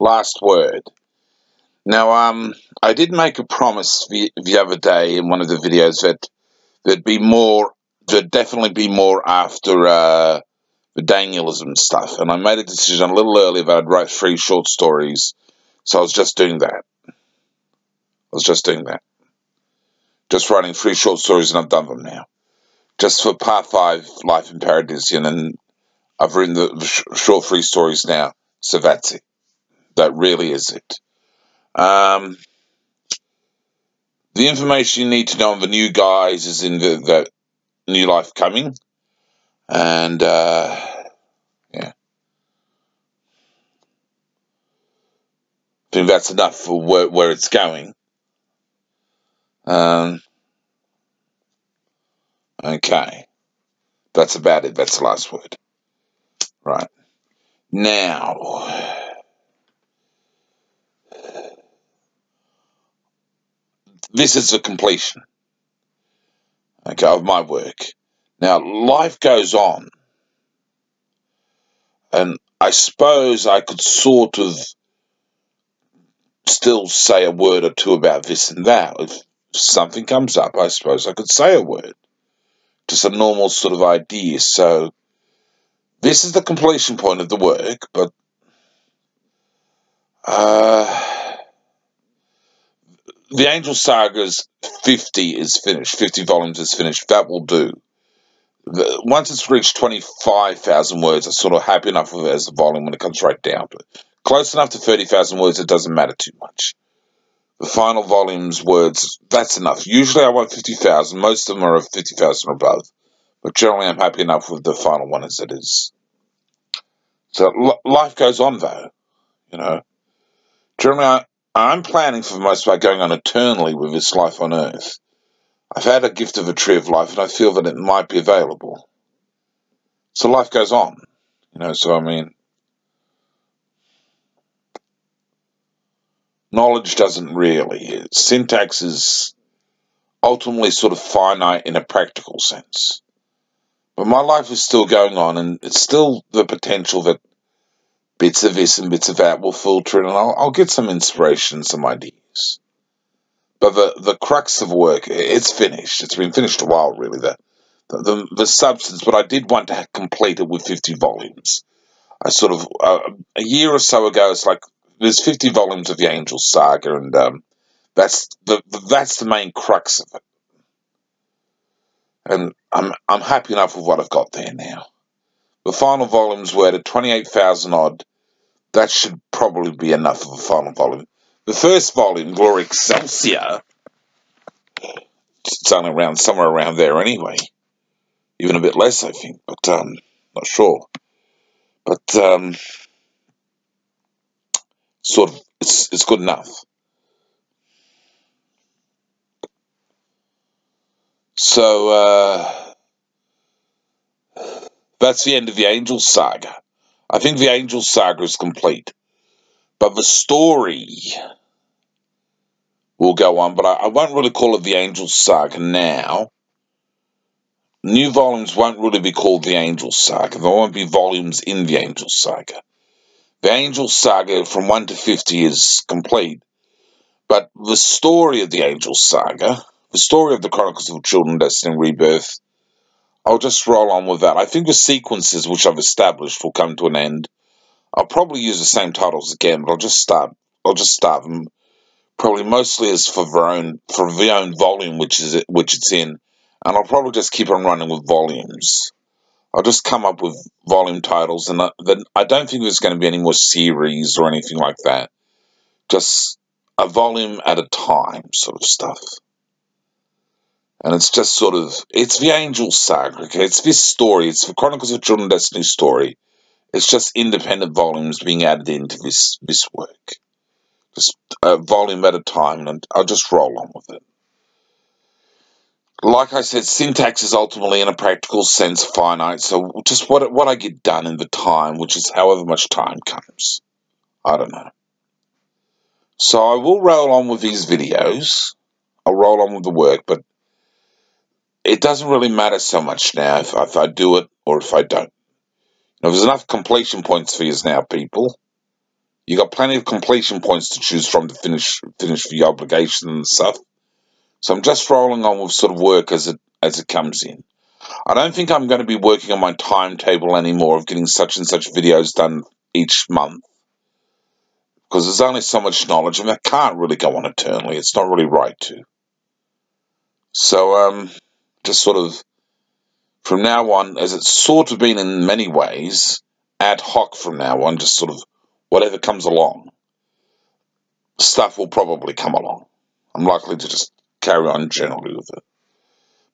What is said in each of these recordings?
last word. Now, um, I did make a promise the, the other day in one of the videos that there'd be more, there'd definitely be more after uh, the Danielism stuff, and I made a decision a little earlier that I'd write three short stories, so I was just doing that. I was just doing that. Just writing three short stories, and I've done them now. Just for part five, Life in Paradisian, and I've written the, the short three stories now, so that's it. That really is it. Um, the information you need to know on the new guys is in the, the new life coming, and uh, yeah, I think that's enough for where, where it's going. Um, okay, that's about it. That's the last word. Right now. This is the completion okay, of my work. Now, life goes on, and I suppose I could sort of still say a word or two about this and that. If something comes up, I suppose I could say a word. Just a normal sort of idea. So, this is the completion point of the work, but. Uh, the Angel Saga's 50 is finished, 50 volumes is finished. That will do. Once it's reached 25,000 words, I'm sort of happy enough with it as a volume when it comes right down to it. Close enough to 30,000 words, it doesn't matter too much. The final volume's words, that's enough. Usually I want 50,000. Most of them are 50,000 or above. But generally I'm happy enough with the final one as it is. So life goes on though, you know. Generally I, I'm planning for most part going on eternally with this life on earth. I've had a gift of a tree of life, and I feel that it might be available. So life goes on, you know. So I mean, knowledge doesn't really. Syntax is ultimately sort of finite in a practical sense. But my life is still going on, and it's still the potential that bits of this and bits of that will filter in, and I'll, I'll get some inspiration, some ideas. But the, the crux of work, it's finished. It's been finished a while, really. The, the, the, substance, but I did want to complete it with 50 volumes. I sort of, uh, a year or so ago, it's like, there's 50 volumes of the Angel Saga, and um, that's the, the that's the main crux of it. And I'm I'm happy enough with what I've got there now. The final volumes were at 28,000 odd that should probably be enough of a final volume. The first volume, Glory Excelsior, it's only around somewhere around there anyway. Even a bit less, I think, but um, not sure. But um, sort of, it's it's good enough. So uh, that's the end of the Angel Saga. I think the Angel Saga is complete. But the story will go on, but I, I won't really call it the Angel Saga now. New volumes won't really be called the Angel Saga. There won't be volumes in the Angel Saga. The Angel Saga from 1 to 50 is complete. But the story of the Angel Saga, the story of the Chronicles of Children Destiny Rebirth, I'll just roll on with that. I think the sequences which I've established will come to an end. I'll probably use the same titles again, but I'll just start. I'll just start them probably mostly as for own for the own volume which is which it's in, and I'll probably just keep on running with volumes. I'll just come up with volume titles, and then I don't think there's going to be any more series or anything like that. Just a volume at a time, sort of stuff. And it's just sort of, it's the Angel Saga, okay? It's this story, it's the Chronicles of Children Destiny story. It's just independent volumes being added into this, this work. Just a volume at a time, and I'll just roll on with it. Like I said, syntax is ultimately, in a practical sense, finite. So just what what I get done in the time, which is however much time comes. I don't know. So I will roll on with these videos. I'll roll on with the work, but it doesn't really matter so much now if, if I do it or if I don't. Now, there's enough completion points for you now, people. You got plenty of completion points to choose from to finish finish the obligation and stuff. So I'm just rolling on with sort of work as it as it comes in. I don't think I'm going to be working on my timetable anymore of getting such and such videos done each month because there's only so much knowledge and I can't really go on eternally. It's not really right to. So um, just sort of from now on, as it's sort of been in many ways, ad hoc from now on, just sort of whatever comes along, stuff will probably come along. I'm likely to just carry on generally with it.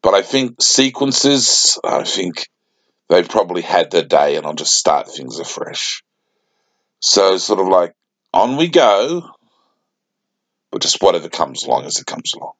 But I think sequences, I think they've probably had their day and I'll just start things afresh. So, sort of like, on we go, but just whatever comes along as it comes along.